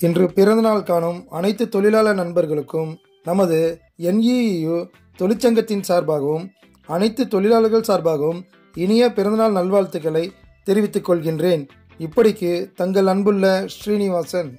இன்று பிறந்தநாள் காணும் அனைத்து தொழிலாளர் நண்பர்களுக்கும் நமது என்இஇயு தொழிற்சங்கத்தின் சார்பாகவும் அனைத்து தொழிலாளர்கள் சார்பாகவும் இனிய பிறந்தநாள் நல்வாழ்த்துக்களை தெரிவித்துக் கொள்கின்றேன். இப்படிக்கு தங்கள் அன்புள்ள ஸ்ரீனிவாசன்.